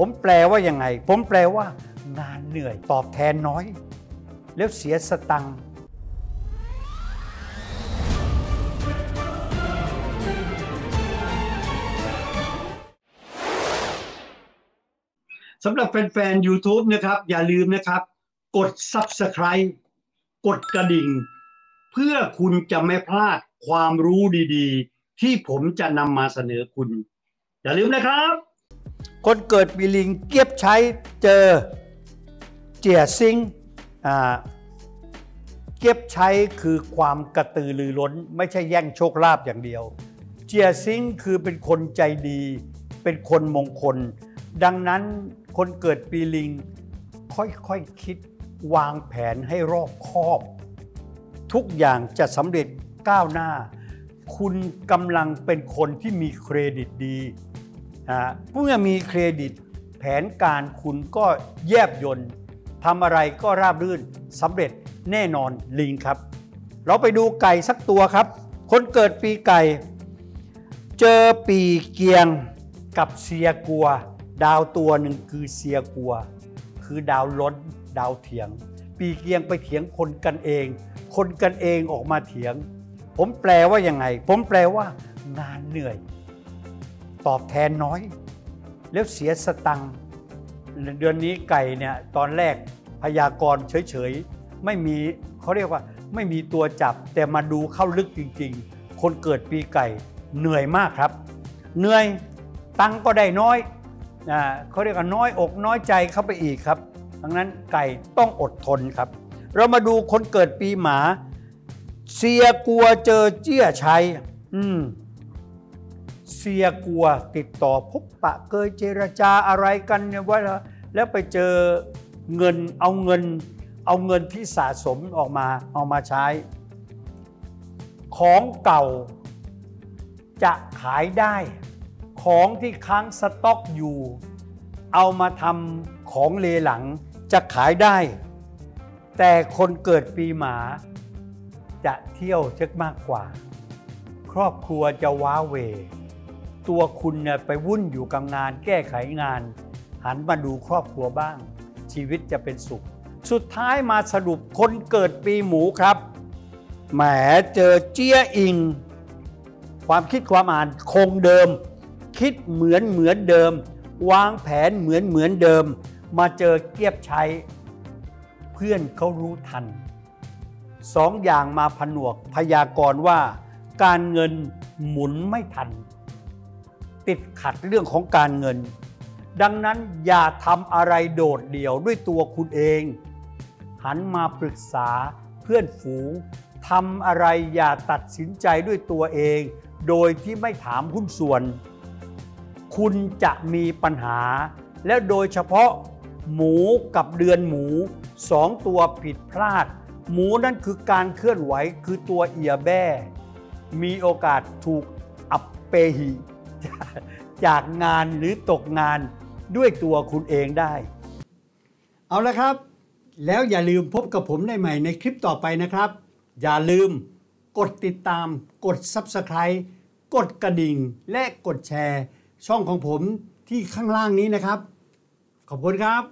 ผมแปลว่ายังไง ผมแปลว่างานเหนื่อยตอบแทนน้อย แล้วเสียสตังค์สำหรับแฟนๆ YouTube นะครับ อย่าลืมนะครับ กด Subscribe กดกระดิ่ง เพื่อคุณจะไม่พลาดความรู้ดีๆ ที่ผมจะนำมาเสนอคุณ อย่าลืมนะครับ คนเกิดปีลิงเกียบใช้เจอเจียซิงเกียบใช้คือความกระตือรือร้น ไม่ใช่แย่งโชคลาภอย่างเดียว เจียซิงคือเป็นคนใจดี เป็นคนมงคล ดังนั้นคนเกิดปีลิง ค่อยๆคคิดวางแผนให้รอบคอบ ทุกอย่างจะสำเร็จก้าวหน้า คุณกำลังเป็นคนที่มีเครดิตดี นะเมื่อมีเครดิตแผนการคุณก็แยบยนต์ทำอะไรก็ราบรื่นสำเร็จแน่นอนลิงครับ เราไปดูไก่สักตัวครับ คนเกิดปีไก่ เจอปีเกียงกับเซียกัว ดาวตัวหนึ่งคือเซียกัว คือดาวล้นดาวเถียง ปีเกียงไปเถียงคนกันเอง คนกันเองออกมาเถียง ผมแปลว่ายังไง ผมแปลว่างานเหนื่อย ตอบแทนน้อย แล้วเสียสตังค์เดือนนี้ไก่เนี่ยตอนแรกพยากรณ์เฉยๆ ไม่มีเขาเรียกว่าไม่มีตัวจับแต่มาดูเข้าลึกจริงๆ คนเกิดปีไก่เหนื่อยมากครับ เหนื่อยตังก็ได้น้อยอ่าเขาเรียกว่าน้อยอกน้อยใจเข้าไปอีกครับ ดังนั้นไก่ต้องอดทนครับ เรามาดูคนเกิดปีหมา เสียกลัวเจอเจี้ยชัยอืม เสียกลัวติดต่อพบปะเคยเจรจาอะไรกันเนี่ยว่าแล้วไปเจอเงินเอาเงิน เอาเงินที่สะสมออกมาเอามาใช้ ของเก่าจะขายได้ ของที่ค้างสต็อกอยู่ เอามาทำของเลหลังจะขายได้ แต่คนเกิดปีหมา จะเที่ยวเช็คมากกว่า ครอบครัวจะว้าเหว ตัวคุณเนี่ยไปวุ่นอยู่กับงาน แก้ไขงาน หันมาดูครอบครัวบ้าง ชีวิตจะเป็นสุข สุดท้ายมาสรุปคนเกิดปีหมูครับแหมเจอเจี้ยอิง ความคิดความอ่านคงเดิม คิดเหมือนเหมือนเดิม วางแผนเหมือนเหมือนเดิม มาเจอเกียบใช้ เพื่อนเขารู้ทันสองอย่างมาผนวกพยากรณ์ว่า การเงินหมุนไม่ทัน ติดขัดเรื่องของการเงิน ดังนั้นอย่าทำอะไรโดดเดี่ยวด้วยตัวคุณเอง หันมาปรึกษาเพื่อนฝูงทำอะไรอย่าตัดสินใจด้วยตัวเอง โดยที่ไม่ถามหุ้นส่วน คุณจะมีปัญหา และโดยเฉพาะหมูกับเดือนหมูสองตัวผิดพลาด หมูนั่นคือการเคลื่อนไหวคือตัวเอียแบ้ มีโอกาสถูกอับเปหิ จากงานหรือตกงานด้วยตัวคุณเองได้ เอาละครับ แล้วอย่าลืมพบกับผมได้ใหม่ในคลิปต่อไปนะครับ อย่าลืมกดติดตาม กด Subscribe กดกระดิ่ง และกดแชร์ ช่องของผมที่ข้างล่างนี้นะครับ ขอบคุณครับ